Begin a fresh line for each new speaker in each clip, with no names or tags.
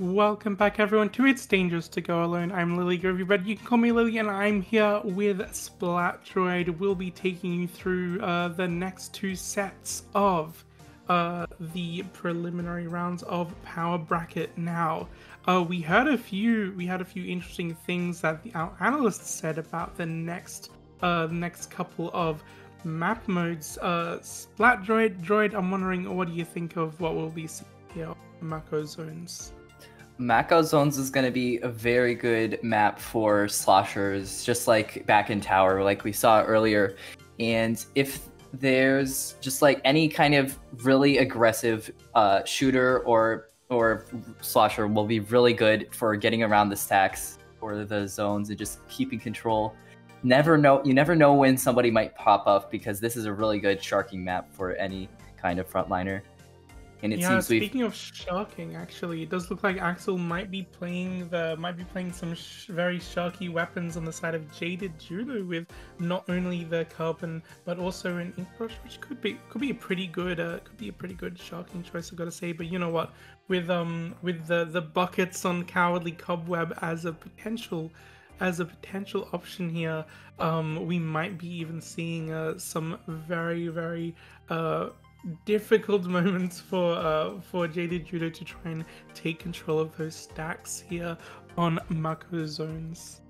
Welcome back, everyone, to It's Dangerous to Go Alone. I'm Lily Grovey, but you can call me Lily, and I'm here with Splatroid. We'll be taking you through uh, the next two sets of uh, the preliminary rounds of Power Bracket. Now, uh, we heard a few, we had a few interesting things that the, our analysts said about the next, uh, next couple of map modes. Uh, Splatdroid, Droid, I'm wondering, what do you think of what we'll be here, Mako Zones?
Mako Zones is going to be a very good map for sloshers, just like back in Tower, like we saw earlier. And if there's just like any kind of really aggressive uh, shooter or or slosher will be really good for getting around the stacks or the zones and just keeping control. Never know you never know when somebody might pop up because this is a really good sharking map for any kind of frontliner.
And it yeah, seems speaking of sharking, actually, it does look like Axel might be playing the might be playing some sh- very sharky weapons on the side of Jaded Judo with not only the carbon but also an ink brush, which could be could be a pretty good uh, could be a pretty good sharking choice. I've got to say, but you know what? With um with the the buckets on Cowardly Cobweb as a potential as a potential option here, um, we might be even seeing uh, some very very uh, difficult moments for uh, for Jaded Judo to try and take control of those stacks here on Mako zones.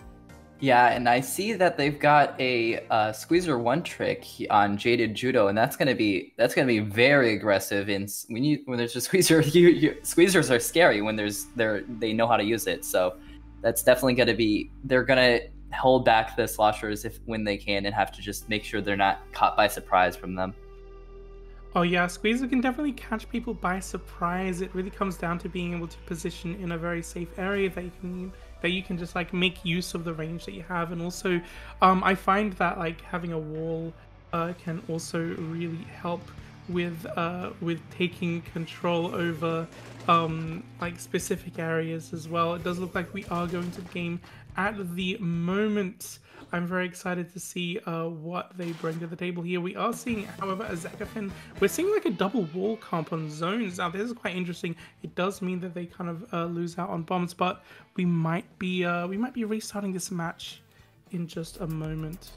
Yeah, and I see that they've got a uh, squeezer one trick on Jaded Judo, and that's gonna be that's gonna be very aggressive. In when you when there's a squeezer, you, you, squeezers are scary when there's they they know how to use it. So that's definitely gonna be they're gonna hold back the sloshers if when they can and have to just make sure they're not caught by surprise from them.
Oh yeah, Squeezer can definitely catch people by surprise. It really comes down to being able to position in a very safe area that you can that you can just like make use of the range that you have, and also um, I find that like having a wall uh, can also really help with uh, with taking control over um, like specific areas as well. It does look like we are going to the game at the moment. I'm very excited to see uh, what they bring to the table here. We are seeing, however, a Zekafin. We're seeing like a double wall comp on zones. Now, this is quite interesting. It does mean that they kind of uh, lose out on bombs, but we might be uh, we might be restarting this match in just a moment.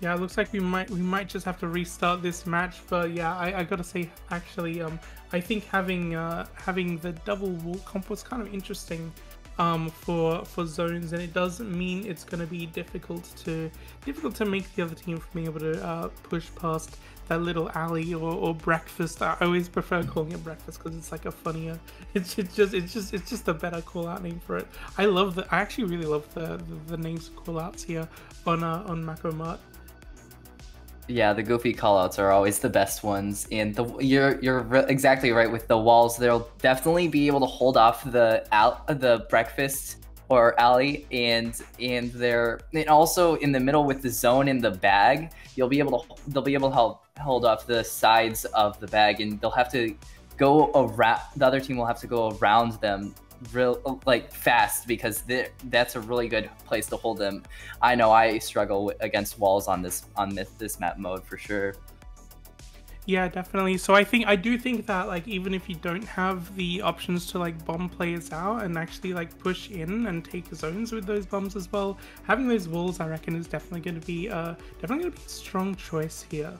Yeah, it looks like we might we might just have to restart this match, but yeah, I, I gotta say actually, um, I think having uh, having the double wall comp was kind of interesting um, for for zones, and it does mean it's gonna be difficult to difficult to make the other team from being able to uh, push past that little alley or, or breakfast. I always prefer calling it breakfast because it's like a funnier. It's, it's just it's just it's just a better call out name for it. I love the I actually really love the the, the names call outs here on uh, on Mako Mart.
Yeah, the goofy callouts are always the best ones, and the you're you're re- exactly right with the walls. They'll definitely be able to hold off the al- the breakfast or alley, and and they're and also in the middle with the zone in the bag. You'll be able to they'll be able to hold hold off the sides of the bag, and they'll have to go around. The other team will have to go around them real like fast because that's a really good place to hold them. I know I struggle against walls on this on this, this map mode for sure.
Yeah, definitely. So I think I do think that like even if you don't have the options to like bomb players out and actually like push in and take zones with those bombs as well, having those walls I reckon is definitely going to be uh definitely going to be a strong choice here.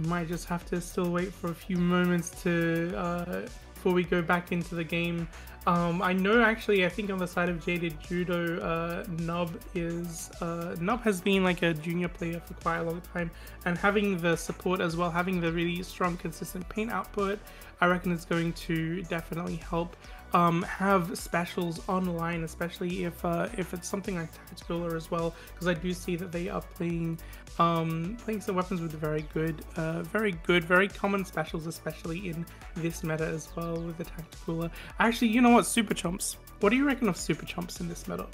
We might just have to still wait for a few moments to uh, before we go back into the game. Um, I know actually, I think on the side of Jaded Judo, uh, Nub is uh, Nub has been like a junior player for quite a long time, and having the support as well, having the really strong, consistent paint output, I reckon is going to definitely help um, have specials online, especially if uh, if it's something like Tactical as well, because I do see that they are playing um, playing some weapons with very good, uh, very good, very common specials, especially in this meta as well with the Tacticooler. Actually, you know what, Super Chumps. What do you reckon of Super Chumps in this meta?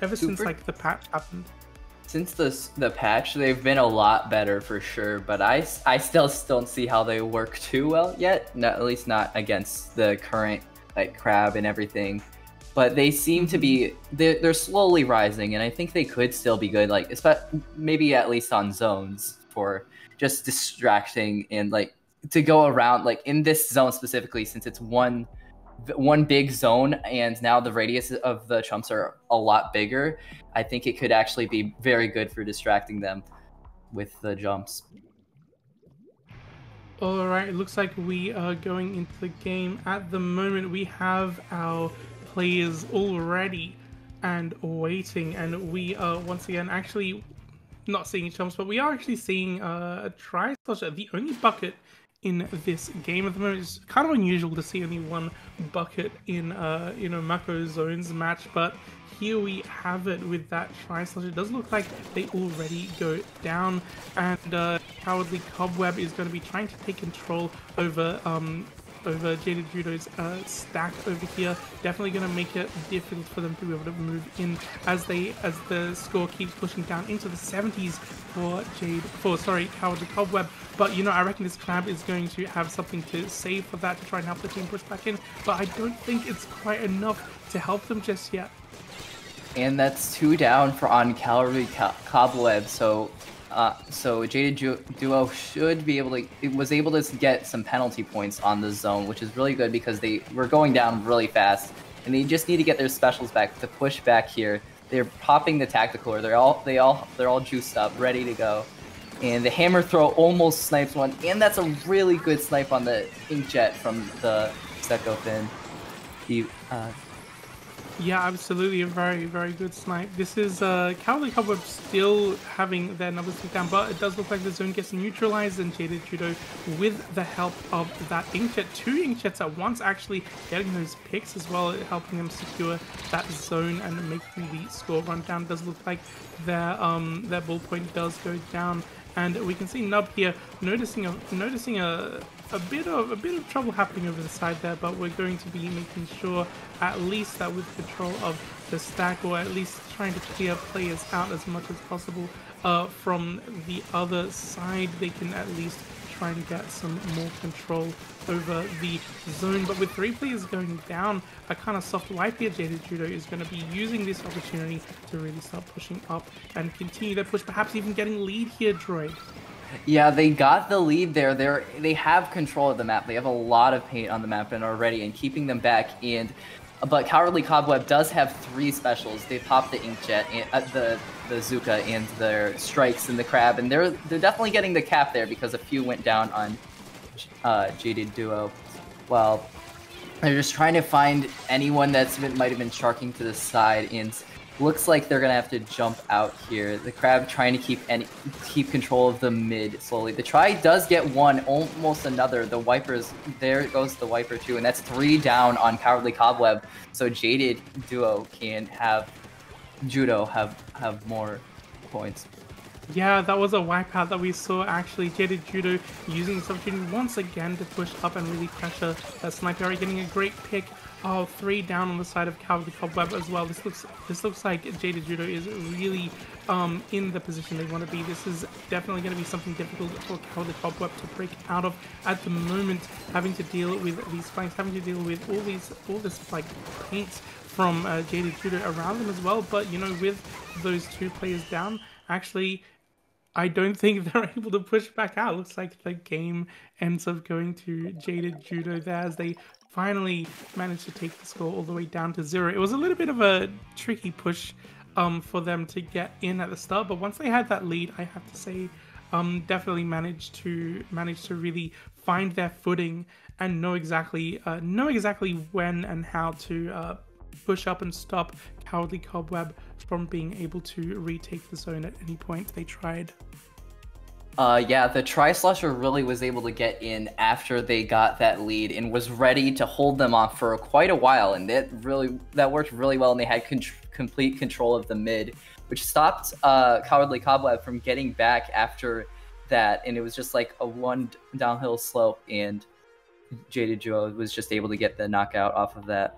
Ever Super? since like the patch happened.
Since the the patch, they've been a lot better for sure. But I, I still don't see how they work too well yet. Not, at least not against the current like crab and everything. but they seem to be they're, they're slowly rising, and I think they could still be good. Like, maybe at least on zones for just distracting and like to go around like in this zone specifically since it's one one big zone and now the radius of the chumps are a lot bigger i think it could actually be very good for distracting them with the jumps
All right, it looks like we are going into the game. At the moment, we have our players all ready and waiting, and we are once again actually not seeing jumps, but we are actually seeing uh, a try slasher, the only bucket in this game at the moment. It's kind of unusual to see only one bucket in uh, you know Mako Zones match, but here we have it with that try slash. It does look like they already go down, and uh, Cowardly Cobweb is going to be trying to take control over um, over Jaded Judo's uh, stack over here. Definitely going to make it difficult for them to be able to move in as they as the score keeps pushing down into the 70s for Jade for sorry Cowardly Cobweb. But you know I reckon this crab is going to have something to say for that to try and help the team push back in. But I don't think it's quite enough to help them just yet.
And that's two down for on co- cobweb. So uh, so jaded duo should be able to it was able to get some penalty points on the zone which is really good because they were going down really fast. And they just need to get their specials back to push back here. They're popping the Tacticooler they're all they all they're all juiced up ready to go. And the hammer throw almost snipes one. And that's a really good snipe on the inkjet from the Seco fin he uh,
Yeah, absolutely, a very, very good snipe. This is uh, Cowardly Cobweb still having their numbers tick down, but it does look like the zone gets neutralized and Jaded Judo with the help of that inkjet. Two inkjets at once actually getting those picks as well, helping them secure that zone and making the score run down. does look like their um their ball point does go down. And we can see Nub here noticing a noticing a a bit of a bit of trouble happening over the side there, but we're going to be making sure at least that with control of the stack, or at least trying to clear players out as much as possible uh, from the other side, they can at least try and get some more control over the zone. But with three players going down, a kind of soft wipe here, Jaded Judo is going to be using this opportunity to really start pushing up and continue their push, perhaps even getting lead here, Droid.
Yeah, they got the lead there. They're they have control of the map. They have a lot of paint on the map and already, and keeping them back. And but Cowardly Cobweb does have three specials. They pop the Inkjet, and, uh, the the Zuka, and their strikes and the crab, and they're they're definitely getting the cap there because a few went down on uh, Jaded Duo. Well, they're just trying to find anyone that's been, might have been sharking to the side, and looks like they're gonna have to jump out here. The crab trying to keep any keep control of the mid slowly. The try does get one, almost another. The wipers there goes the wiper too, and that's three down on Cowardly Cobweb. So Jaded Duo can have Judo have have more points.
Yeah, that was a wipeout that we saw actually. Jaded Judo using this opportunity once again to push up and really pressure that sniper. Getting a great pick. Oh, three down on the side of Cowardly Cobweb as well. This looks this looks like Jaded Judo is really um, in the position they want to be. This is definitely going to be something difficult for Cowardly Cobweb to break out of at the moment. Having to deal with these flanks, having to deal with all these all this like paint from uh, Jaded Judo around them as well. But you know, with those two players down, actually I don't think they're able to push back out. Looks like the game ends up going to Jaded Judo there as they finally managed to take the score all the way down to zero. It was a little bit of a tricky push um, for them to get in at the start, but once they had that lead, I have to say, um, definitely managed to manage to really find their footing and know exactly uh, know exactly when and how to uh, push up and stop Cowardly Cobweb from being able to retake the zone at any point they tried.
Uh, yeah, the Tri Slosher really was able to get in after they got that lead and was ready to hold them off for quite a while, and that really that worked really well, and they had con- complete control of the mid, which stopped uh, Cowardly Cobweb from getting back after that, and it was just like a one downhill slope, and Jaded Duo was just able to get the knockout off of that.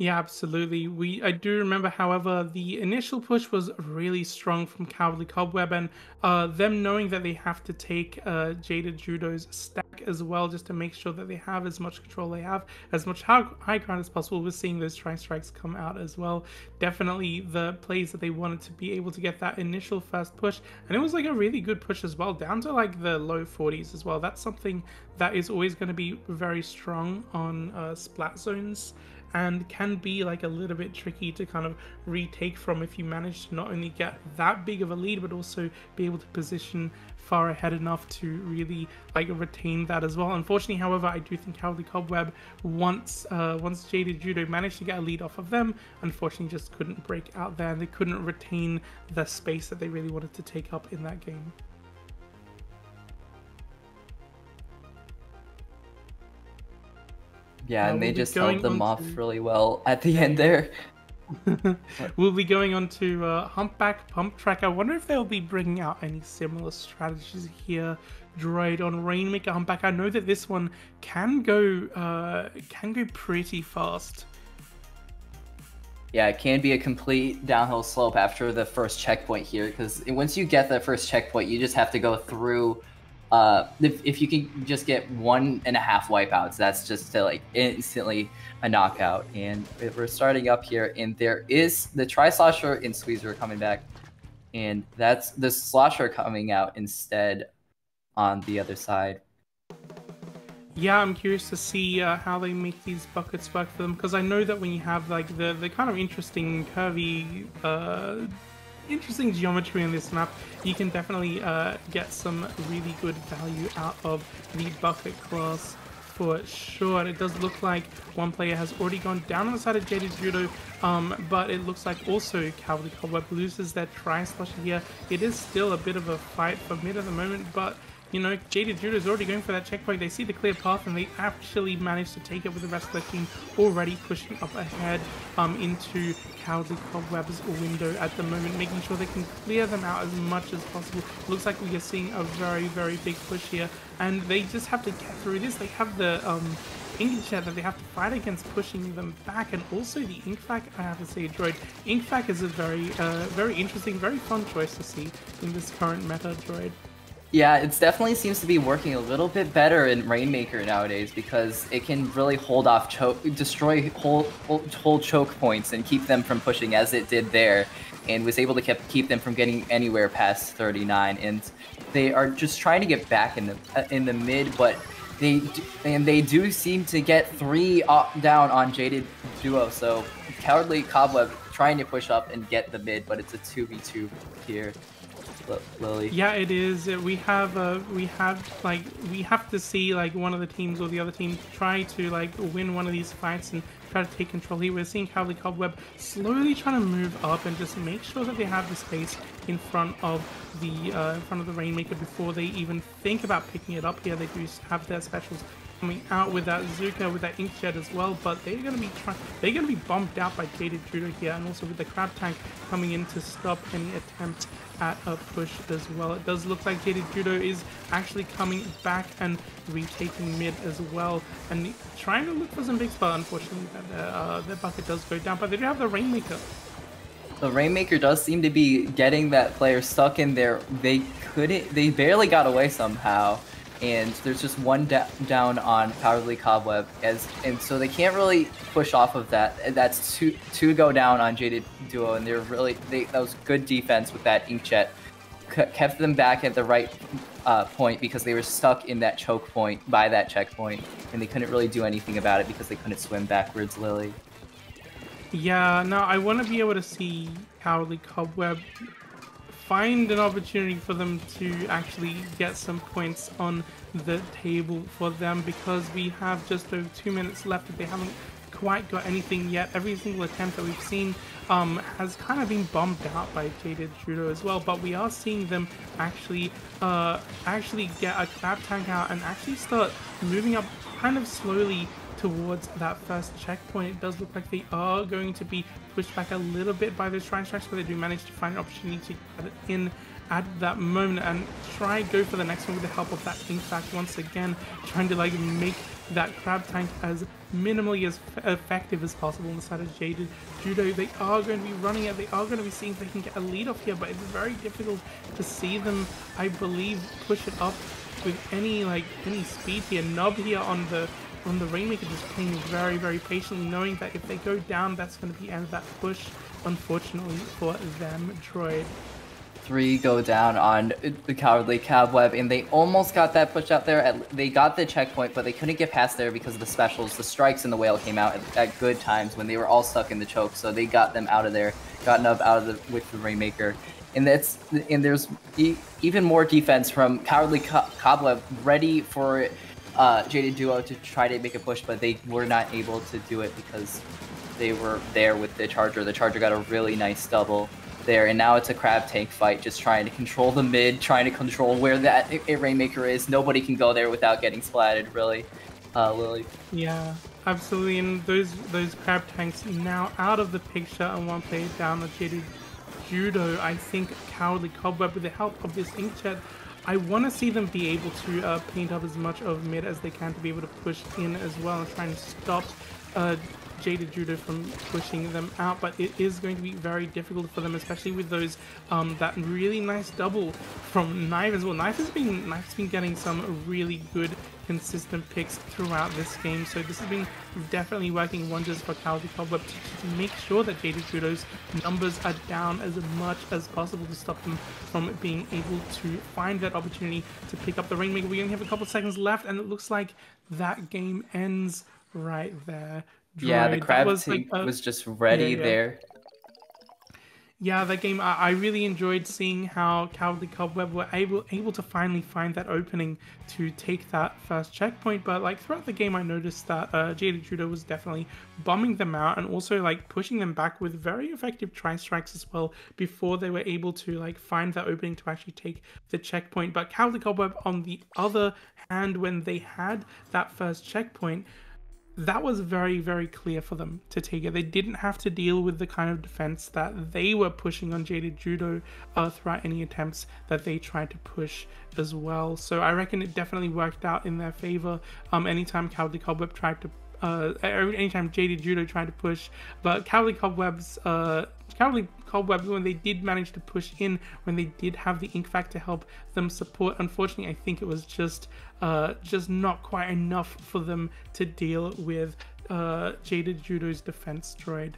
Yeah, absolutely. We I do remember, however, the initial push was really strong from Cowardly Cobweb, and uh, them knowing that they have to take uh, Jaded Judo's stack as well, just to make sure that they have as much control they have, as much high ground as possible. We're seeing those Tri Strikes come out as well. Definitely the plays that they wanted to be able to get that initial first push, and it was like a really good push as well, down to like the low 40s as well. That's something that is always going to be very strong on uh, splat zones and can be like a little bit tricky to kind of retake from if you manage to not only get that big of a lead but also be able to position far ahead enough to really like retain that as well. Unfortunately, however, I do think Cowardly Cobweb once uh, once Jaded Judo managed to get a lead off of them, unfortunately just couldn't break out there and they couldn't retain the space that they really wanted to take up in that game.
Yeah, uh, and they just held them off to... really well at the end there.
we'll be going on to uh, Humpback Pump Track. I wonder if they'll be bringing out any similar strategies here. Droid on Rainmaker Humpback. I know that this one can go uh, can go pretty fast.
Yeah, it can be a complete downhill slope after the first checkpoint here, because once you get the first checkpoint, you just have to go through uh, if, if you can just get one and a half wipeouts, that's just to like instantly a knockout. And we're starting up here, and there is the Tri Slosher and Squeezer coming back, and that's the Slosher coming out instead on the other side.
Yeah, I'm curious to see uh, how they make these buckets work for them because I know that when you have like the the kind of interesting curvy uh, interesting geometry in this map, you can definitely uh, get some really good value out of the bucket class for sure. It does look like one player has already gone down on the side of Jaded Judo, um, but it looks like also Cowardly Cobweb loses their Tri-Slosher here. It is still a bit of a fight for mid at the moment, but you know, Jaded Judo is already going for that checkpoint. They see the clear path and they actually manage to take it with the rest of the team already pushing up ahead um, into Cowardly Cobweb's window at the moment, making sure they can clear them out as much as possible. Looks like we are seeing a very, very big push here and they just have to get through this. They have the um, Inkjet that they have to fight against pushing them back and also the Ink Vac, I have to say, droid. Ink Vac is a very, uh, very interesting, very fun choice to see in this current meta droid.
Yeah, it definitely seems to be working a little bit better in Rainmaker nowadays because it can really hold off choke, destroy whole, whole choke points and keep them from pushing as it did there, and was able to keep keep them from getting anywhere past 39. And they are just trying to get back in the uh, in the mid, but they do, and they do seem to get three up, down on Jaded Duo. So Cowardly Cobweb trying to push up and get the mid, but it's a 2v2 here. Lily.
Yeah, it is. We have uh, we have like we have to see like one of the teams or the other team try to like win one of these fights and try to take control here. We're seeing Cowardly Cobweb slowly trying to move up and just make sure that they have the space in front of the uh, in front of the Rainmaker before they even think about picking it up here. They do have their specials coming out with that Zuka, with that Inkjet as well, but they're going to be they're going to be bumped out by Jaded Judo here, and also with the Crab Tank coming in to stop any attempt at a push as well. It does look like Jaded Judo is actually coming back and retaking mid as well, and trying to look for some big spot. Unfortunately, that uh, their bucket does go down, but they do have the Rainmaker.
The Rainmaker does seem to be getting that player stuck in there. They couldn't, they barely got away somehow and there's just one down on Cowardly Cobweb, as and so they can't really push off of that. That's two two go down on Jaded Duo, and they're really they that was good defense with that Inkjet, kept them back at the right uh, point because they were stuck in that choke point by that checkpoint, and they couldn't really do anything about it because they couldn't swim backwards, Lily.
Yeah, no, I want to be able to see Cowardly Cobweb find an opportunity for them to actually get some points on the table for them because we have just over two minutes left if they haven't quite got anything yet. Every single attempt that we've seen um, has kind of been bombed out by Jaded Judo as well, but we are seeing them actually uh, actually get a crab tank out and actually start moving up kind of slowly towards that first checkpoint. It does look like they are going to be pushed back a little bit by those Tri Strikes, but they do manage to find an opportunity to get it in at that moment and try go for the next one with the help of that Ink Vac once again, trying to like make that Crab Tank as minimally as effective as possible on the side of Jaded Judo. They are going to be running it. They are going to be seeing if they can get a lead off here, but it's very difficult to see them, I believe, push it up with any like any speed here. Nub here on the on the Rainmaker just playing very, very patiently, knowing that if they go down, that's going to be end of that push, unfortunately for them, Droid.
Three go down on the Cowardly Cobweb, and they almost got that push out there. They got the checkpoint, but they couldn't get past there because of the specials. The strikes and the whale came out at, good times when they were all stuck in the choke, so they got them out of there, got Nub out of the with the Rainmaker. And that's and there's e even more defense from Cowardly Co Cobweb ready for uh, Jaded Duo to try to make a push, but they were not able to do it because they were there with the Charger. The Charger got a really nice double there, and now it's a Crab Tank fight, just trying to control the mid, trying to control where that a Rainmaker is. Nobody can go there without getting splatted, really, uh, Lily.
Yeah, absolutely, and those those Crab Tanks now out of the picture and one player down the Jaded Judo. I think Cowardly Cobweb, with the help of this Inkjet, I want to see them be able to uh, paint up as much of mid as they can to be able to push in as well and try and stop uh, Jaded Judo from pushing them out, but it is going to be very difficult for them, especially with those um, that really nice double from Knife as well. Knife has been Knife's been getting some really good consistent picks throughout this game, so this has been definitely working wonders for Cowardly Cobweb to, to make sure that Jaded Judo's numbers are down as much as possible to stop them from being able to find that opportunity to pick up the Rainmaker. We only have a couple seconds left, and it looks like that game ends right there.
Yeah, the crab was, like, uh, was just ready yeah, yeah. there.
Yeah, that game I, I, really enjoyed seeing how Cowardly Cobweb were able able to finally find that opening to take that first checkpoint. But like throughout the game, I noticed that uh, Jaded Judo was definitely bombing them out and also like pushing them back with very effective tri strikes as well before they were able to like find that opening to actually take the checkpoint. But Cowardly Cobweb, on the other hand, when they had that first checkpoint that was very, very clear for them to take it. They didn't have to deal with the kind of defense that they were pushing on Jaded Judo uh, throughout any attempts that they tried to push as well. So I reckon it definitely worked out in their favor. Um, anytime Cowardly Cobweb tried to uh, anytime Jaded Judo tried to push, but Cowardly Cobwebs, uh, Cowardly Cobwebs, when they did manage to push in, when they did have the ink vac to help them support, unfortunately, I think it was just, uh, just not quite enough for them to deal with uh, Jaded Judo's defense droid.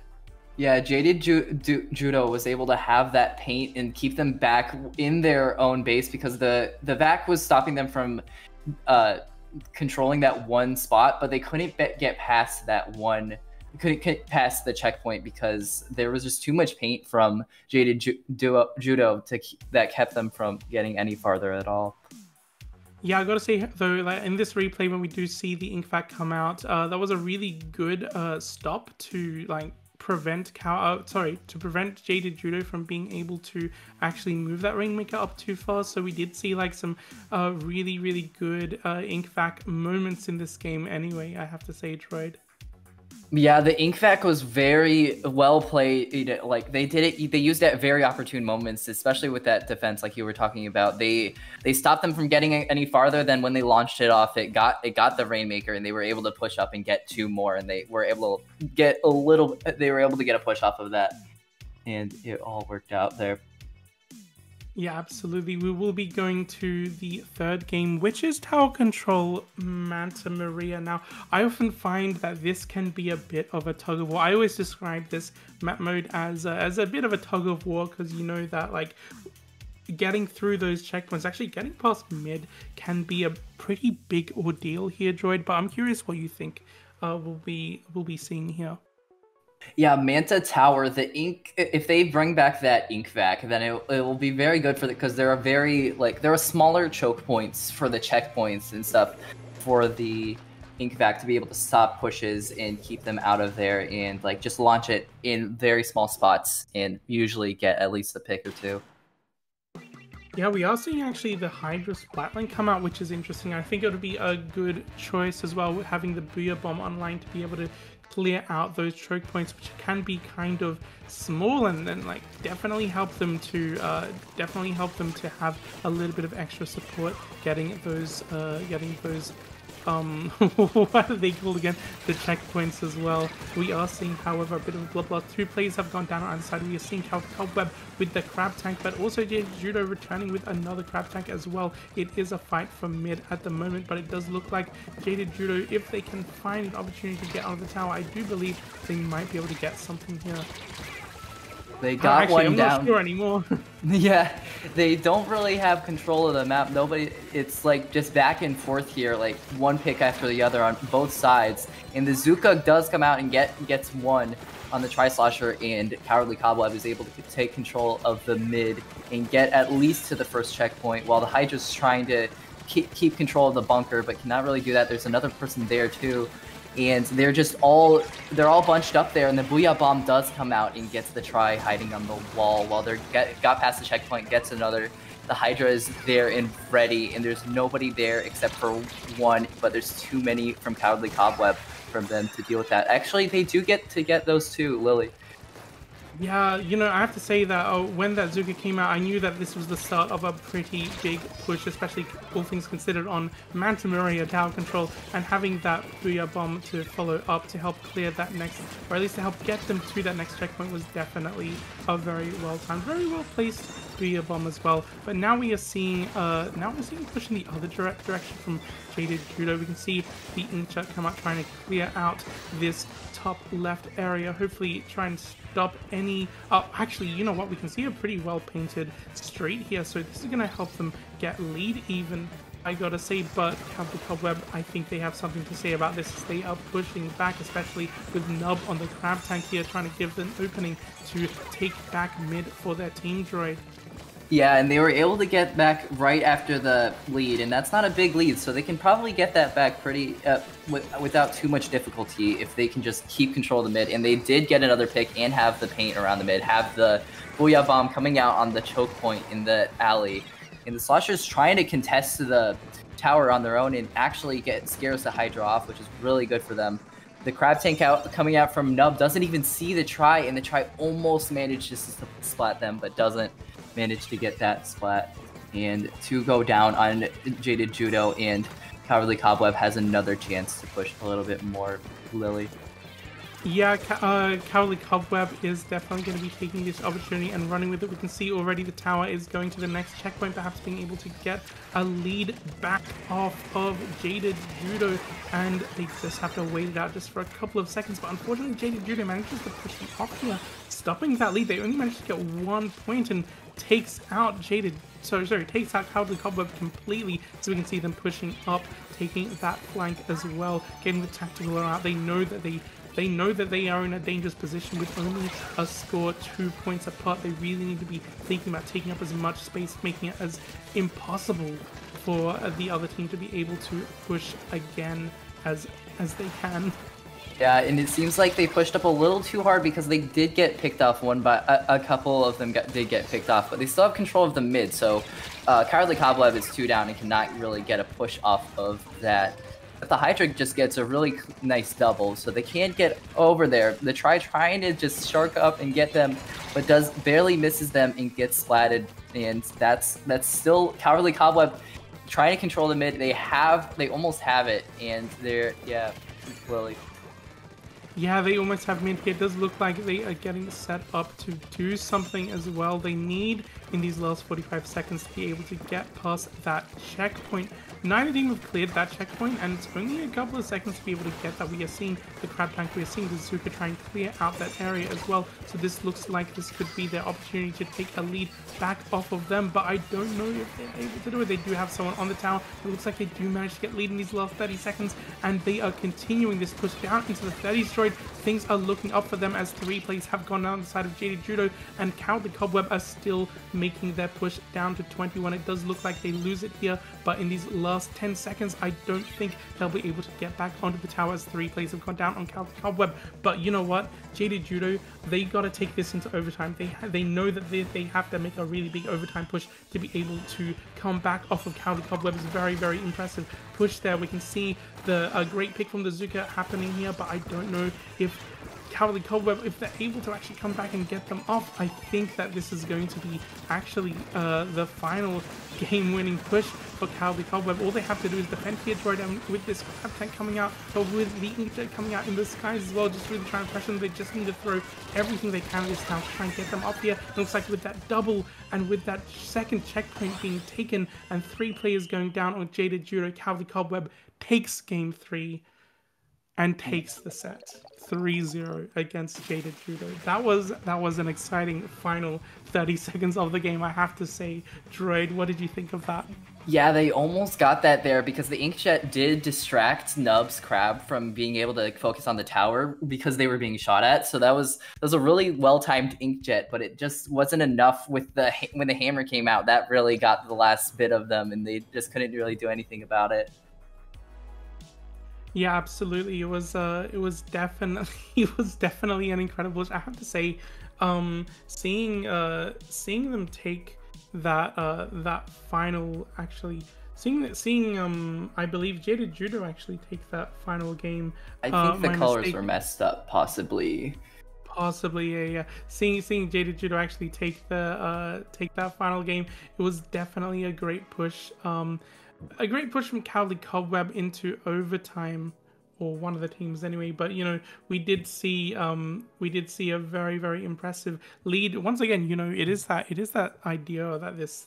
Yeah, Jaded Ju- Ju- Judo was able to have that paint and keep them back in their own base because the the vac was stopping them from uh, controlling that one spot, but they couldn't get past that one. Couldn't get past the checkpoint because there was just too much paint from Jaded Ju- Duo, Judo to that kept them from getting any farther at all.
Yeah, I gotta say though, like in this replay when we do see the ink vac come out, uh, that was a really good uh, stop to like prevent cow uh, sorry to prevent jaded judo from being able to actually move that rainmaker up too far so we did see like some uh, really really good uh, ink vac moments in this game anyway i have to say droid
yeah, the ink vac was very well played. Like they did it, they used it at very opportune moments, especially with that defense, like you were talking about. They they stopped them from getting any farther than when they launched it off. It got it got the rainmaker, and they were able to push up and get two more, and they were able to get a little. They were able to get a push off of that, and it all worked out there.
Yeah, absolutely. We will be going to the third game, which is Tower Control Manta Maria. Now, I often find that this can be a bit of a tug of war. I always describe this map mode as a, as a bit of a tug of war because you know that like getting through those checkpoints, actually getting past mid can be a pretty big ordeal here, Droid. But I'm curious what you think uh, we'll be we'll be seeing here.
Yeah, Manta Tower, the ink, if they bring back that ink vac, then it, it will be very good for the, because there are very, like, there are smaller choke points for the checkpoints and stuff for the ink vac to be able to stop pushes and keep them out of there and, like, just launch it in very small spots and usually get at least a pick or two.
Yeah, we are seeing actually the Hydra Splatling come out, which is interesting. I think it would be a good choice as well, having the Booyah Bomb online to be able to clear out those choke points, which can be kind of small, and then like definitely help them to uh, definitely help them to have a little bit of extra support getting those uh, getting those um, what are they called again? The checkpoints as well. We are seeing, however, a bit of a bloodbath. Two players have gone down on the side. We are seeing Cobweb with the crab tank, but also Judo returning with another crab tank as well. It is a fight for mid at the moment, but it does look like Jaded Judo, if they can find an opportunity to get onto the tower, I do believe they might be able to get something here.
They got
actually,
one
I'm
down.
not sure anymore.
yeah, they don't really have control of the map. Nobody, it's like just back and forth here, like one pick after the other on both sides. And the Zuka does come out and get gets one on the Tri-Slosher, and Cowardly Cobweb is able to take control of the mid and get at least to the first checkpoint, while the Hydra's trying to keep, keep control of the bunker, but cannot really do that. There's another person there too and they're just all they're all bunched up there and the booyah bomb does come out and gets the try hiding on the wall while they're get, got past the checkpoint gets another. The hydra is there and ready and there's nobody there except for one but there's too many from cowardly cobweb for them to deal with that. Actually they do get to get those two lily
yeah, you know, I have to say that uh, when that Zuka came out, I knew that this was the start of a pretty big push, especially all things considered on Manta Maria tower control, and having that Booyah Bomb to follow up to help clear that next, or at least to help get them to that next checkpoint was definitely a very well timed, very well placed Booyah Bomb as well. But now we are seeing, uh, now we're seeing push in the other direct direction from Jaded Judo. We can see the Inkjet come out trying to clear out this top left area, hopefully try and stop any... Oh, actually, you know what? We can see a pretty well painted street here, so this is going to help them get lead even. I gotta say, but Capital Cobweb, I think they have something to say about this. As they are pushing back, especially with Nub on the Crab Tank here, trying to give them opening to take back mid for their team droid.
Yeah, and they were able to get back right after the lead, and that's not a big lead, so they can probably get that back pretty uh, without too much difficulty if they can just keep control of the mid. And they did get another pick and have the paint around the mid, have the Booyah Bomb coming out on the choke point in the alley. And the Sloshers trying to contest the tower on their own and actually get scares the Hydra off, which is really good for them. The crab tank out coming out from Nub doesn't even see the try, and the try almost manages to splat them, but doesn't manage to get that splat and to go down on Jaded Judo and Cowardly Cobweb has another chance to push a little bit more Lily.
Yeah, uh, Cowardly Cobweb is definitely going to be taking this opportunity and running with it. We can see already the tower is going to the next checkpoint, perhaps being able to get a lead back off of Jaded Judo, and they just have to wait it out just for a couple of seconds. But unfortunately, Jaded Judo manages to push them off here, stopping that lead. They only managed to get one point, and takes out Jaded, sorry, sorry, takes out Cowardly Cobweb completely, so we can see them pushing up, taking that flank as well, getting the tactical out. They know that they they know that they are in a dangerous position with only a score two points apart. They really need to be thinking about taking up as much space, making it as impossible for the other team to be able to push again as as they can.
Yeah, and it seems like they pushed up a little too hard because they did get picked off one, but a, a couple of them got, did get picked off, but they still have control of the mid. So uh, Cowardly Cobweb is two down and cannot really get a push off of that. But the Hydra just gets a really nice double, so they can't get over there. They try trying to just shark up and get them, but does barely misses them and gets splatted. And that's that's still Cowardly Cobweb trying to control the mid. They have, they almost have it, and they're yeah, Lily.
Yeah, they almost have mid It does look like they are getting set up to do something as well. They need, in these last 45 seconds, to be able to get past that checkpoint. Neither team have cleared that checkpoint, and it's only a couple of seconds to be able to get that. We are seeing the Crab Tank, we are seeing the Zuka try and clear out that area as well. So this looks like this could be their opportunity to take a lead back off of them, but I don't know if they're able to do it. They do have someone on the tower. It looks like they do manage to get lead in these last 30 seconds, and they are continuing this push down into the 30 destroyed. Things are looking up for them as three plays have gone down the side of Jaded Judo, and Cowardly Cobweb are still making their push down to 21. It does look like they lose it here, but in these last 10 seconds, I don't think they'll be able to get back onto the tower as three plays have gone down on the Cobweb. But you know what? Jaded Judo, they got to take this into overtime. They they know that they, they have to make a really big overtime push to be able to come back off of Cowardly Cobweb. is very, very impressive push there. We can see the a great pick from the Zuka happening here, but I don't know if Cowardly Cobweb, if they're able to actually come back and get them off, I think that this is going to be actually uh, the final game-winning push for Cowardly Cobweb. All they have to do is defend here, Droid, and with this crab tank coming out, but with the Inkjet coming out in the skies as well, just really trying to pressure them, they just need to throw everything they can this time to try and get them up here. It looks like with that double and with that second checkpoint being taken and three players going down on Jaded Judo, Cowardly Cobweb takes game three and takes the set 3-0 against Jaded Judo. That was that was an exciting final 30 seconds of the game, I have to say. Droid, what did you think of that?
Yeah, they almost got that there because the inkjet did distract Nub's crab from being able to focus on the tower because they were being shot at. So that was that was a really well timed inkjet, but it just wasn't enough with the when the hammer came out. That really got the last bit of them, and they just couldn't really do anything about it.
Yeah, absolutely. It was uh it was definitely it was definitely an incredible I have to say um seeing uh seeing them take that uh that final actually seeing that seeing um I believe Jaded Judo actually take that final game.
I think uh, the colors mistake, were messed up possibly.
Possibly, yeah, yeah. Seeing seeing Jaded Judo actually take the uh take that final game, it was definitely a great push. Um a great push from Cowley Cobweb into overtime, or one of the teams anyway. But you know, we did see um, we did see a very very impressive lead. Once again, you know, it is that it is that idea that this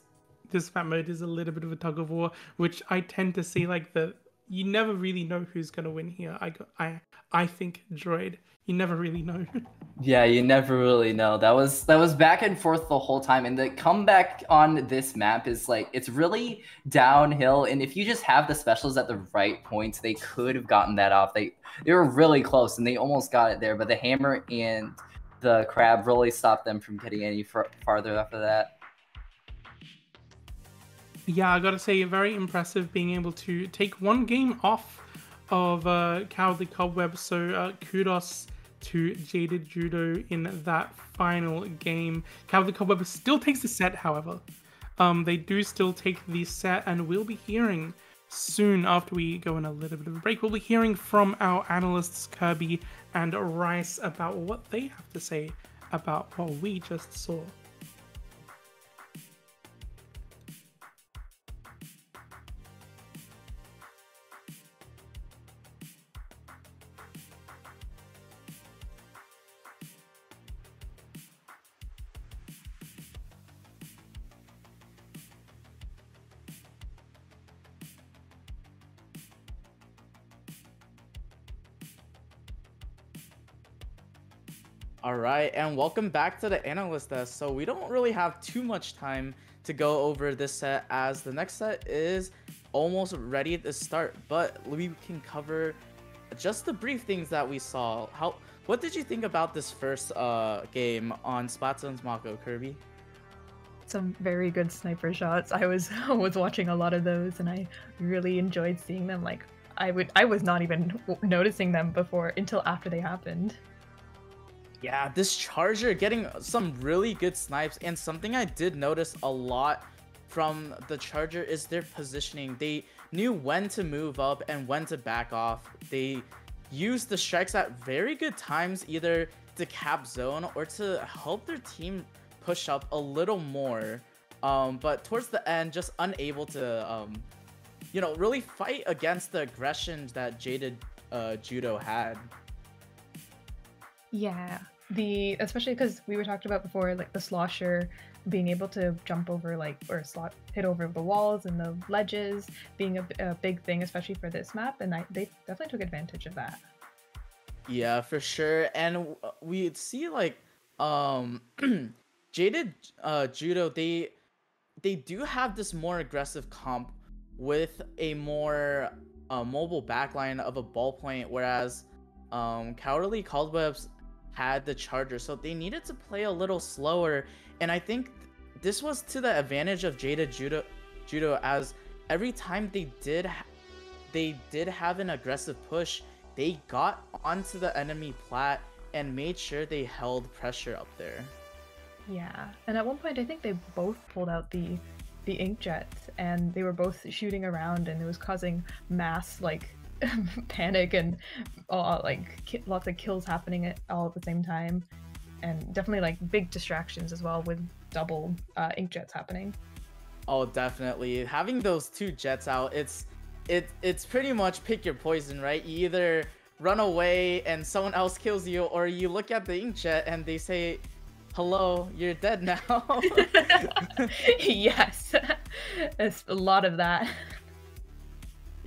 this map mode is a little bit of a tug of war, which I tend to see like the you never really know who's gonna win here. I I I think Droid you never really know.
yeah, you never really know. That was that was back and forth the whole time, and the comeback on this map is like it's really downhill. And if you just have the specials at the right points, they could have gotten that off. They they were really close, and they almost got it there. But the hammer and the crab really stopped them from getting any far- farther after that.
Yeah, I gotta say, very impressive being able to take one game off of uh, Cowardly Cobweb. So uh, kudos to Jaded Judo in that final game. Cowardly Cobweb still takes the set, however. Um, they do still take the set, and we'll be hearing soon after we go on a little bit of a break. We'll be hearing from our analysts Kirby and Rice about what they have to say about what we just saw.
Right, and welcome back to the analyst desk. So we don't really have too much time to go over this set as the next set is almost ready to start, but we can cover just the brief things that we saw. How what did you think about this first uh, game on Splatzone's Mako, Kirby?
Some very good sniper shots. I was was watching a lot of those, and I really enjoyed seeing them. Like I would, I was not even noticing them before until after they happened.
Yeah, this Charger getting some really good snipes and something I did notice a lot from the Charger is their positioning. They knew when to move up and when to back off. They used the strikes at very good times either to cap zone or to help their team push up a little more. Um, but towards the end, just unable to, um, you know, really fight against the aggression that Jaded uh, Judo had.
Yeah, the especially because we were talked about before, like the slosher being able to jump over like or slot hit over the walls and the ledges being a, a big thing, especially for this map, and I, they definitely took advantage of that.
Yeah, for sure, and we see like um jaded uh judo they they do have this more aggressive comp with a more uh, mobile backline of a ballpoint whereas um cowardly cobwebs had the charger, so they needed to play a little slower. And I think this was to the advantage of Jaded Judo, Judo as every time they did, they did have an aggressive push, they got onto the enemy plat and made sure they held pressure up there.
Yeah, and at one point I think they both pulled out the the inkjet and they were both shooting around and it was causing mass like panic and uh, like ki- lots of kills happening at, all at the same time, and definitely like big distractions as well with double uh, ink jets happening.
Oh, definitely. Having those two jets out, it's it it's pretty much pick your poison, right? You either run away and someone else kills you, or you look at the inkjet and they say, "Hello, you're dead now."
yes, it's a lot of that.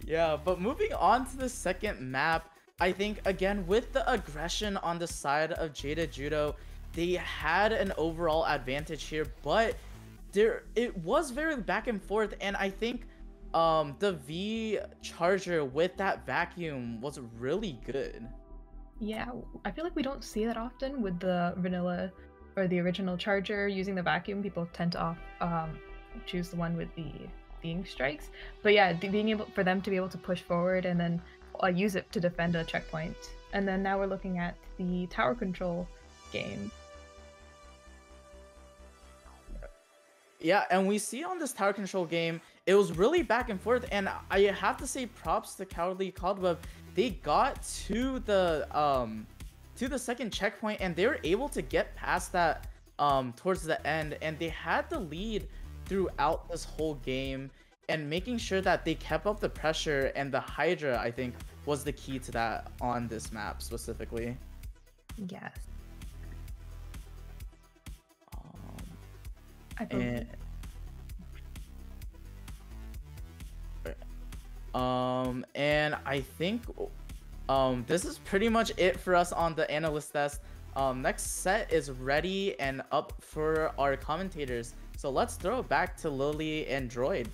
Yeah, but moving on to the second map, I think again with the aggression on the side of Jaded Judo, they had an overall advantage here, but there it was very back and forth, and I think um the V charger with that vacuum was really good.
Yeah, I feel like we don't see that often with the vanilla or the original charger using the vacuum. People tend to off, um, choose the one with the the ink strikes. But yeah, being able for them to be able to push forward and then uh, use it to defend a checkpoint. And then now we're looking at the tower control game.
Yeah, and we see on this tower control game, it was really back and forth, and I have to say props to Cowardly Cobweb. They got to the um to the second checkpoint and they were able to get past that um towards the end and they had the lead throughout this whole game and making sure that they kept up the pressure and the Hydra I think was the key to that on this map specifically.
Yes.
Um,
I believe.
and um and i think um this is pretty much it for us on the analyst test um next set is ready and up for our commentators so let's throw it back to lily and droid